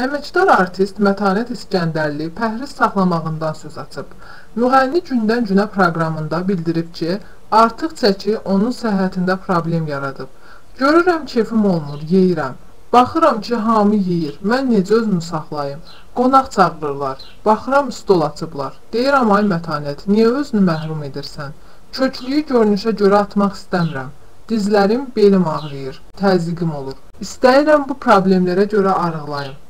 Əməkdar artist Mətanət İskəndərli pəhriz saxlamağından söz açıb. Müğənni gündən-günə proqramında bildirib ki, artıq çəki onun səhhətində problem yaradıb. Görürəm kefim olmur, yeyirəm. Baxıram ki, hamı yeyir. Mən necə özümü saxlayım? Qonaq çağırırlar. Baxıram stol açıblar. Deyirəm ay Mətanət, niyə özünü məhrum edirsən? Köklüyü görünüşə görə atmaq istəmirəm. Dizlərim, belim ağrıyır, təzyiqim olur. İstəyirəm bu problemlərə görə arıqlayım.